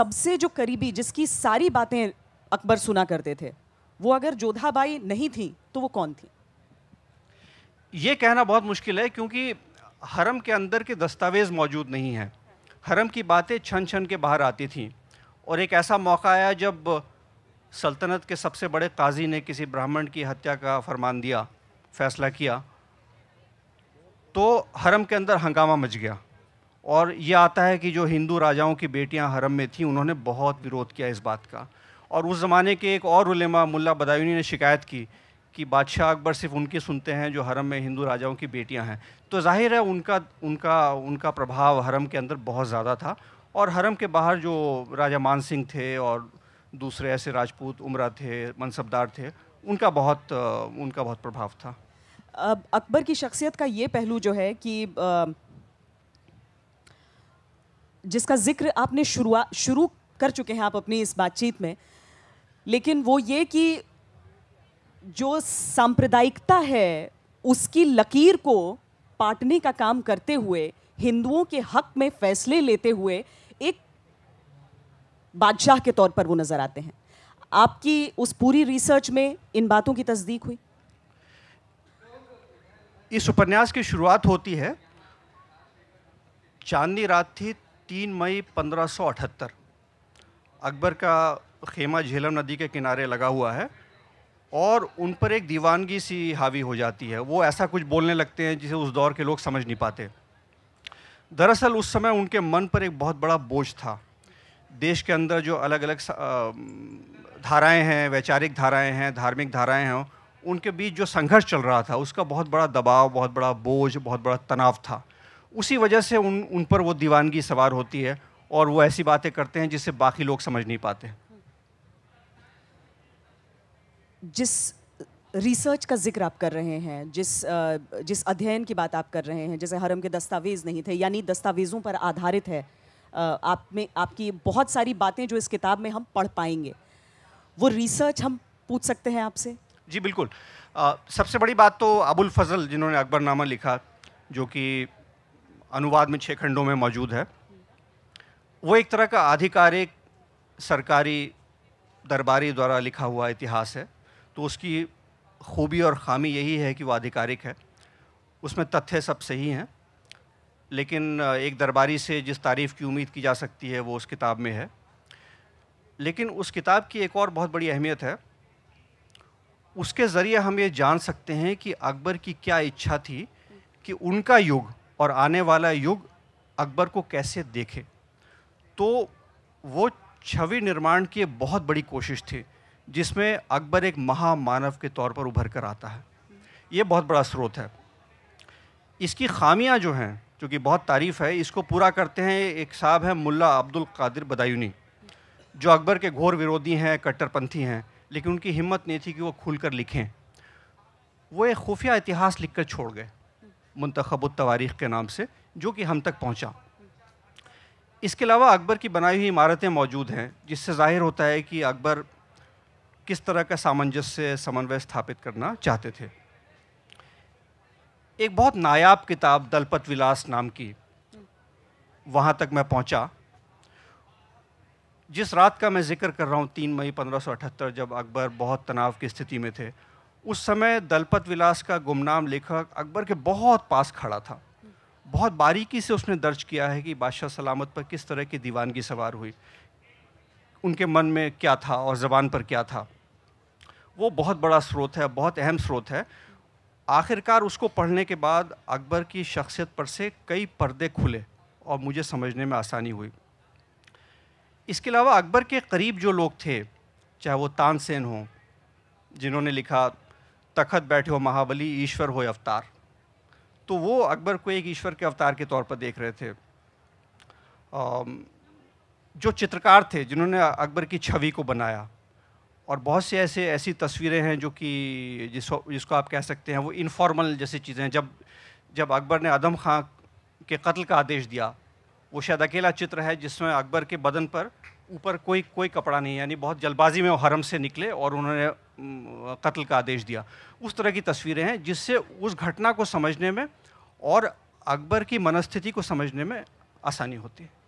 सबसे जो करीबी, जिसकी सारी बातें अकबर सुना करते थे, वो अगर जोधाबाई नहीं थी तो वो कौन थी? ये कहना बहुत मुश्किल है, क्योंकि हरम के अंदर के दस्तावेज़ मौजूद नहीं हैं। हरम की बातें छन छन के बाहर आती थीं। और एक ऐसा मौका आया जब सल्तनत के सबसे बड़े काजी ने किसी ब्राह्मण की हत्या का फरमान दिया, फैसला किया तो हरम के अंदर हंगामा मच गया। और ये आता है कि जो हिंदू राजाओं की बेटियाँ हरम में थीं, उन्होंने बहुत विरोध किया इस बात का। और उस ज़माने के एक और उलेमा, मुल्ला बदायूनी ने शिकायत की कि बादशाह अकबर सिर्फ़ उनकी सुनते हैं जो हरम में हिंदू राजाओं की बेटियाँ हैं। तो ज़ाहिर है उनका उनका उनका प्रभाव हरम के अंदर बहुत ज़्यादा था और हरम के बाहर जो राजा मान सिंह थे और दूसरे ऐसे राजपूत उमरा थे, मनसबदार थे, उनका बहुत उनका बहुत प्रभाव था। अकबर की शख्सियत का ये पहलू जो है कि जिसका ज़िक्र आपने शुरुआत शुरू कर चुके हैं आप अपनी इस बातचीत में, लेकिन वो ये कि जो सांप्रदायिकता है, उसकी लकीर को पाटने का काम करते हुए, हिंदुओं के हक में फैसले लेते हुए एक बादशाह के तौर पर वो नज़र आते हैं। आपकी उस पूरी रिसर्च में इन बातों की तस्दीक हुई? इस उपन्यास की शुरुआत होती है चांदनी रात थी तीन मई 1578 अकबर का खेमा झेलम नदी के किनारे लगा हुआ है और उन पर एक दीवानगी सी हावी हो जाती है। वो ऐसा कुछ बोलने लगते हैं जिसे उस दौर के लोग समझ नहीं पाते। दरअसल उस समय उनके मन पर एक बहुत बड़ा बोझ था। देश के अंदर जो अलग अलग धाराएँ हैं, वैचारिक धाराएँ हैं, धार्मिक धाराएँ हैं, उनके बीच जो संघर्ष चल रहा था, उसका बहुत बड़ा दबाव, बहुत बड़ा बोझ, बहुत बड़ा तनाव था। उसी वजह से उन उन पर वो दीवानगी सवार होती है और वो ऐसी बातें करते हैं जिससे बाकी लोग समझ नहीं पाते। जिस रिसर्च का ज़िक्र आप कर रहे हैं जिस जिस अध्ययन की बात आप कर रहे हैं जैसे हरम के दस्तावेज़ नहीं थे यानी दस्तावेज़ों पर आधारित है आप में आपकी बहुत सारी बातें जो इस किताब में हम पढ़ पाएँगे वो रिसर्च हम पूछ सकते हैं आपसे? जी बिल्कुल। आ, सबसे बड़ी बात तो अबुल फजल जिन्होंने अकबरनामा लिखा जो कि अनुवाद में छः खंडों में मौजूद है। वो एक तरह का आधिकारिक सरकारी दरबारी द्वारा लिखा हुआ इतिहास है। तो उसकी खूबी और ख़ामी यही है कि वो आधिकारिक है। उसमें तथ्य सब सही हैं। लेकिन एक दरबारी से जिस तारीफ़ की उम्मीद की जा सकती है, वो उस किताब में है। लेकिन उस किताब की एक और बहुत बड़ी अहमियत है। उसके ज़रिए हम ये जान सकते हैं कि अकबर की क्या इच्छा थी कि उनका युग और आने वाला युग अकबर को कैसे देखे। तो वो छवि निर्माण की बहुत बड़ी कोशिश थी, जिसमें अकबर एक महामानव के तौर पर उभर कर आता है। ये बहुत बड़ा स्रोत है। इसकी खामियाँ जो हैं, जो कि बहुत तारीफ़ है, इसको पूरा करते हैं एक साहब हैं मुल्ला अब्दुल कादिर बदायूनी, जो अकबर के घोर विरोधी हैं, कट्टरपंथी हैं, लेकिन उनकी हिम्मत नहीं थी कि वो खुलकर लिखें। वो एक खुफिया इतिहास लिख कर छोड़ गए। मंतखब तवारीख़ के नाम से, जो कि हम तक पहुँचा। इसके अलावा अकबर की बनाई हुई इमारतें मौजूद हैं, जिससे ज़ाहिर होता है कि अकबर किस तरह का सामंजस्य, समन्वय स्थापित करना चाहते थे। एक बहुत नायाब किताब, दलपत विलास नाम की, वहाँ तक मैं पहुँचा। जिस रात का मैं ज़िक्र कर रहा हूँ, तीन मई 1578 जब अकबर बहुत तनाव की स्थिति में थे उस समय दलपत विलास का गुमनाम लेखक अकबर के बहुत पास खड़ा था। बहुत बारीकी से उसने दर्ज किया है कि बादशाह सलामत पर किस तरह की दीवानगी सवार हुई। उनके मन में क्या था और ज़बान पर क्या था। वो बहुत बड़ा स्रोत है, बहुत अहम स्रोत है। आखिरकार उसको पढ़ने के बाद अकबर की शख्सियत पर से कई पर्दे खुले और मुझे समझने में आसानी हुई। इसके अलावा अकबर के करीब जो लोग थे, चाहे वो तानसेन हों, जिन्होंने लिखा तखत बैठे हो, महाबली, ईश्वर हो अवतार। तो वो अकबर को एक ईश्वर के अवतार के तौर पर देख रहे थे। जो चित्रकार थे, जिन्होंने अकबर की छवि को बनाया। और बहुत से ऐसे, ऐसी तस्वीरें हैं जो कि जिसको जिसको आप कह सकते हैं, वो इनफॉर्मल जैसी चीज़ें हैं। जब जब अकबर ने आदम खां के कत्ल का आदेश दिया, वो शायद अकेला चित्र है जिसमें अकबर के बदन पर ऊपर कोई कोई कपड़ा नहीं यानी बहुत जल्दबाजी में वो हरम से निकले और उन्होंने कत्ल का आदेश दिया। उस तरह की तस्वीरें हैं जिससे उस घटना को समझने में और अकबर की मनस्थिति को समझने में आसानी होती है।